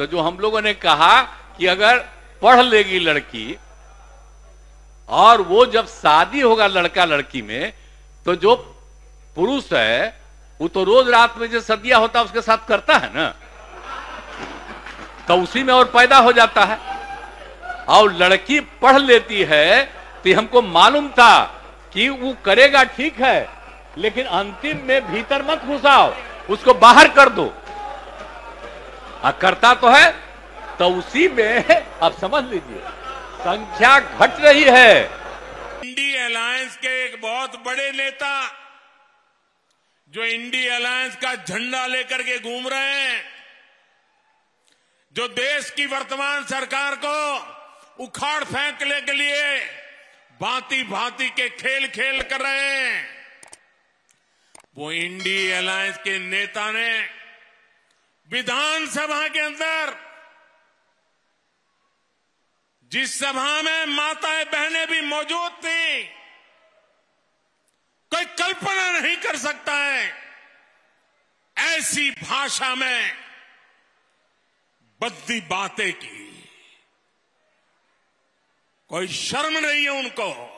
तो जो हम लोगों ने कहा कि अगर पढ़ लेगी लड़की और वो जब शादी होगा लड़का लड़की में तो जो पुरुष है, वो तो रोज रात में जो सदिया होता है, उसके साथ करता है ना? तो उसी में और पैदा हो जाता है। और लड़की पढ़ लेती है तो हमको मालूम था कि वो करेगा ठीक है, लेकिन अंतिम में भीतर मत घुसाओ, उसको बाहर कर दो। आ, करता तो है तो उसी में अब समझ लीजिए संख्या घट रही है। इंडी अलायंस के एक बहुत बड़े नेता जो इंडी अलायंस का झंडा लेकर के घूम रहे हैं जो देश की वर्तमान सरकार को उखाड़ फेंकने के लिए भांति भांति के खेल खेल कर रहे हैं वो इंडी अलायंस के नेता ने विधानसभा के अंदर, जिस सभा में माताएँ बहनें भी मौजूद थी, कोई कल्पना नहीं कर सकता है, ऐसी भाषा में बद्दी बातें की। कोई शर्म नहीं है उनको।